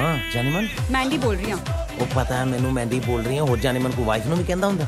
ਹਾਂ ਜਾਨੀਮਨ ਮੈਂਡੀ ਬੋਲ ਰਹੀ ਹਾਂ। ਉਹ ਪਤਾ ਹੈ ਮੈਨੂੰ ਮੈਂਡੀ ਬੋਲ ਰਹੀ ਹੈ ਹੋਰ ਜਾਨੀਮਨ ਕੋ ਵਾਈਫ ਨੂੰ ਵੀ ਕਹਿੰਦਾ ਹੁੰਦਾ?